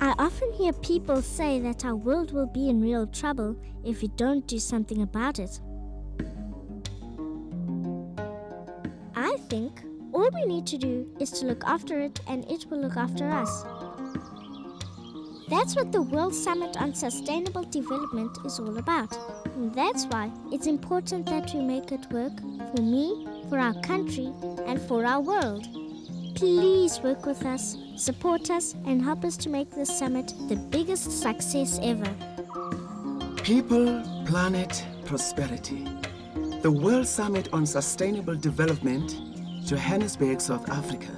I often hear people say that our world will be in real trouble if we don't do something about it. I think all we need to do is to look after it and it will look after us. That's what the World Summit on Sustainable Development is all about. And that's why it's important that we make it work for me, for our country, and for our world. Please work with us, support us, and help us to make this summit the biggest success ever. People, planet, prosperity. The World Summit on Sustainable Development, Johannesburg, South Africa.